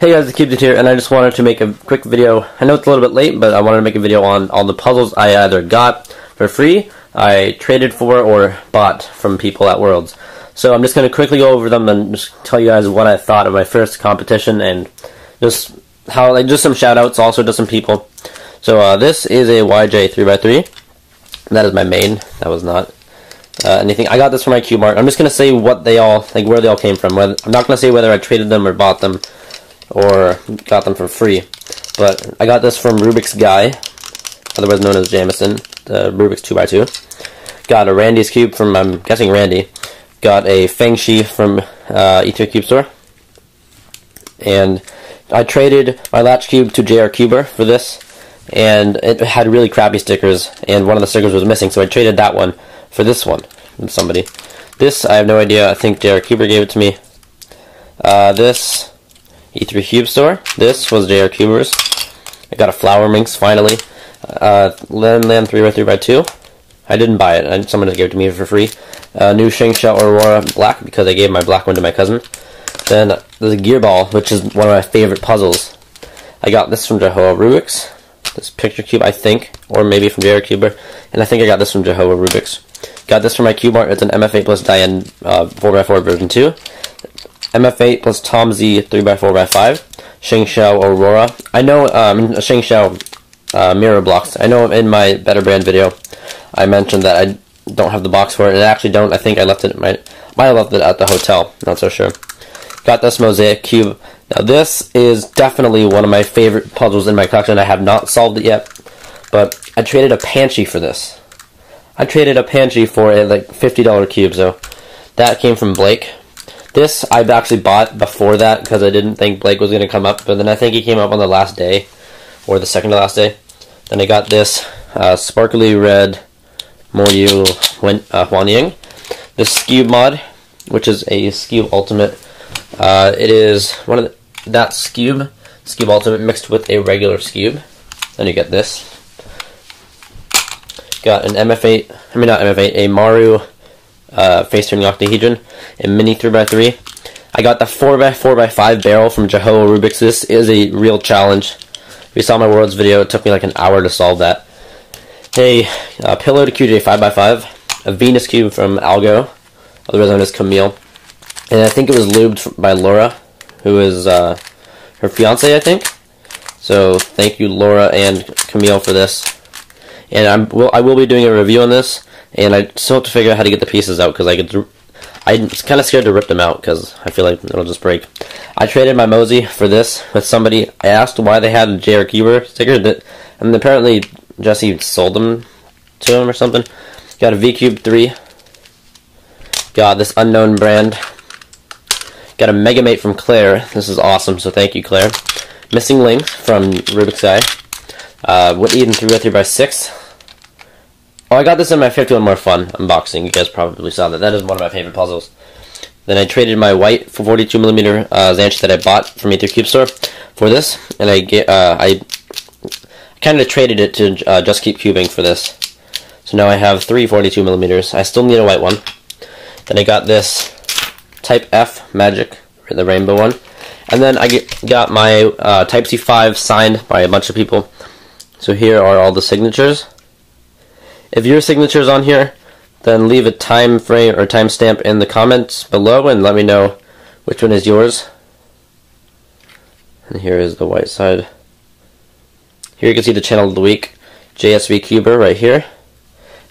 Hey guys, it's CubeDude here, and I just wanted to make a quick video. I know it's a little bit late, but I wanted to make a video on all the puzzles I either got for free, I traded for, or bought from people at Worlds. So I'm just going to quickly go over them and just tell you guys what I thought of my first competition, and just how, like, just some shoutouts also to some people. So uh, this is a YJ 3x3. That is my main. That was not uh, anything. I got this from iCubeMart. I'm just going to say what they all, like, where they all came from. I'm not going to say whether I traded them or bought them or got them for free. But I got this from Rubik's Guy, otherwise known as Jameson, the Rubik's 2x2. Got a Randy's Cube from, I'm guessing Randy. Got a Feng Shi from uh, E3 Cube Store. And I traded my Latch Cube to JR Cuber for this. And it had really crappy stickers, and one of the stickers was missing, so I traded that one for this one from somebody. This, I have no idea. I think JR Cuber gave it to me. Uh, this E3 Cube Store. This was JR Cubers. I got a Flower Minx finally. Uh, LanLan 3x3x2. I didn't buy it. I, someone just gave it to me for free. Uh, new ShengShou Aurora Black because I gave my black one to my cousin. Then the Gear Ball, which is one of my favorite puzzles. I got this from Jehovah Rubik's. This picture cube, I think, or maybe from JR Cuber. And I think I got this from Jehovah Rubik's. Got this from iCubeMart. It's an MF8 plus Dayan uh, 4x4 version 2. MF8 plus Tom Z 3x4x5, ShengShou Aurora. I know um, ShengShou uh, mirror blocks. I know in my Better Brand video I mentioned that I don't have the box for it, and I actually don't. I think I left it. My might have left it at the hotel. Not so sure. Got this mosaic cube. Now this is definitely one of my favorite puzzles in my collection. I have not solved it yet, but I traded a Panchi for this. I traded a Panchi for a like fifty dollar cube. So that came from Blake. This I've actually bought before that because I didn't think Blake was going to come up, but then I think he came up on the last day, or the second to last day. Then I got this uh, sparkly red Moyu uh, Huanying. This Skewb mod, which is a Skewb Ultimate. Uh, it is one of the, that Skewb, Skewb Ultimate mixed with a regular Skewb. Then you get this. Got an MF8, I mean not MF8, a Maru uh, face turning octahedron in mini 3x3. I got the 4x4x5 barrel from Jehovah Rubik's. This is a real challenge. If you saw my Worlds video, it took me like an hour to solve that. A uh, Pillow to QJ 5x5, a Venus Cube from Algo, otherwise known as Camille, and I think it was lubed by Laura, who is uh, her fiance, I think. So thank you, Laura and Camille, for this. And I'm, I will be doing a review on this and I still have to figure out how to get the pieces out because I get. I'm kind of scared to rip them out because I feel like it'll just break. I traded my Mosey for this with somebody. I asked why they had a JR Cuber sticker, that, and apparently Jesse sold them to him or something. Got a V Cube 3. Got this unknown brand. Got a Mega Mate from Claire. This is awesome, so thank you, Claire. Missing Link from Rubik's Eye. Uh, WitEden 3x3x6. Oh, I got this in my 51 More Fun unboxing. You guys probably saw that. That is one of my favorite puzzles. Then I traded my white 42mm uh, Zhanchi that I bought from E3 Cube Store for this, and I get uh, I kind of traded it to uh, Just Keep Cubing for this. So now I have three 42mm. I still need a white one. Then I got this Type F Magic, the rainbow one. And then I get, got my uh, Type C5 signed by a bunch of people. So here are all the signatures. If your signature is on here, then leave a time frame or timestamp in the comments below and let me know which one is yours. And here is the white side. Here you can see the channel of the week, JSB Cuber right here.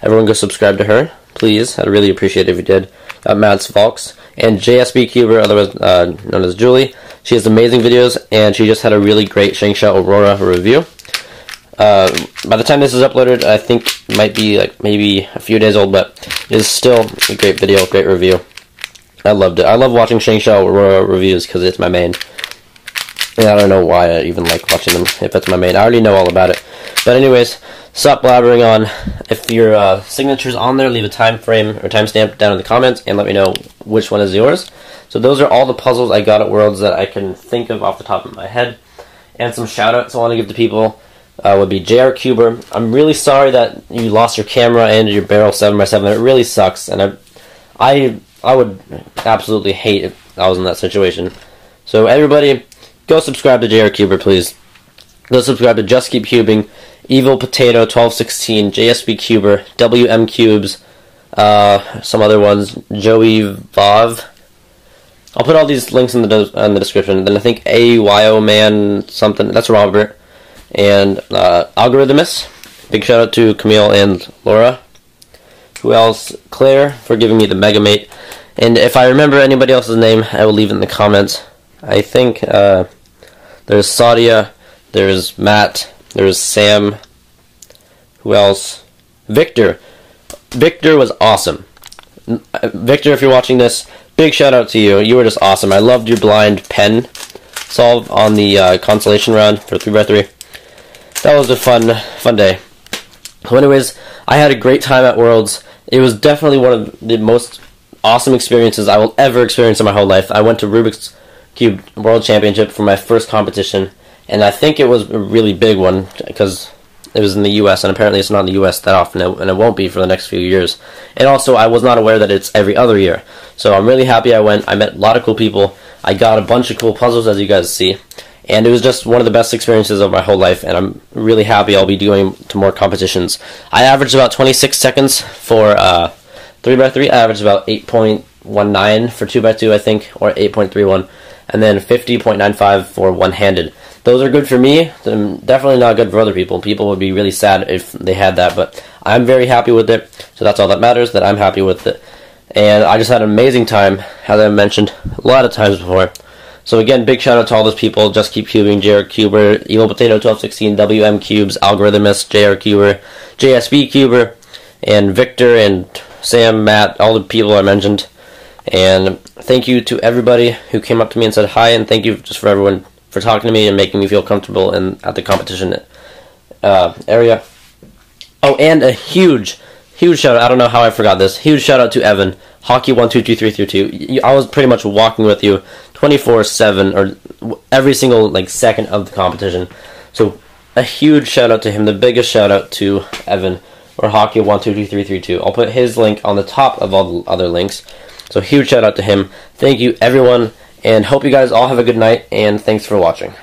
Everyone go subscribe to her, please. I'd really appreciate it if you did. Uh, Mads Volks and JSB Cuber, otherwise uh, known as Julie. She has amazing videos, and she just had a really great ShengShou Aurora review. Uh, by the time this is uploaded, I think it might be like maybe a few days old, but it is still a great video, great review. I loved it. I love watching ShengShou reviews because it's my main. And I don't know why I even like watching them if it's my main. I already know all about it. But anyways, stop blabbering on. If your uh, signature's on there, leave a time frame or timestamp down in the comments and let me know which one is yours. So those are all the puzzles I got at Worlds that I can think of off the top of my head. And some shoutouts I want to give to people uh, would be JR Cuber. I'm really sorry that you lost your camera and your barrel 7x7. It really sucks, and I, I, I would absolutely hate if I was in that situation. So everybody, go subscribe to JR Cuber, please. Go subscribe to Just Keep Cubing, Evil Potato 1216, JSB Cuber, WM Cubes, uh, some other ones, Joey Vav. I'll put all these links in the in the description. Then I think AYO Man something. That's Robert and uh, Algorithmus. Big shout out to Camille and Laura. Who else? Claire for giving me the Megamate. And if I remember anybody else's name, I will leave it in the comments. I think uh, there's Sadia, there's Matt, there's Sam. Who else? Victor. Victor was awesome. Uh, Victor, if you're watching this, big shout out to you. You were just awesome. I loved your blind pen solve on the uh, consolation round for 3x3. That was a fun, fun day. So, anyways, I had a great time at Worlds. It was definitely one of the most awesome experiences I will ever experience in my whole life. I went to Rubik's Cube World Championship for my first competition, and I think it was a really big one because it was in the U.S. and apparently it's not in the U.S. that often, and it won't be for the next few years. And also, I was not aware that it's every other year. So I'm really happy I went. I met a lot of cool people. I got a bunch of cool puzzles, as you guys see, and it was just one of the best experiences of my whole life. And I'm really happy I'll be doing to more competitions. I averaged about 26 seconds for uh, 3x3. I averaged about 8.19 for 2x2, I think, or 8.31, and then 50.95 for one-handed those are good for me. They're definitely not good for other people. People would be really sad if they had that, but I'm very happy with it. So that's all that matters. That I'm happy with it, and I just had an amazing time, as I mentioned a lot of times before. So again, big shout out to all those people. Just keep cubing, JR Cuber, Evil Potato 1216, WM Cubes, Algorithmus, JR Cuber, JSB Cuber, and Victor and Sam, Matt, all the people I mentioned. And thank you to everybody who came up to me and said hi, and thank you just for everyone for talking to me and making me feel comfortable in at the competition uh, area. Oh, and a huge, huge shout out. I don't know how I forgot this. Huge shout out to Evan, Hockey one two two three three two. I was pretty much walking with you twenty four seven or every single like second of the competition. So a huge shout out to him. The biggest shout out to Evan or Hockey one two two three three two. I'll put his link on the top of all the other links. So huge shout out to him. Thank you everyone and hope you guys all have a good night, and thanks for watching.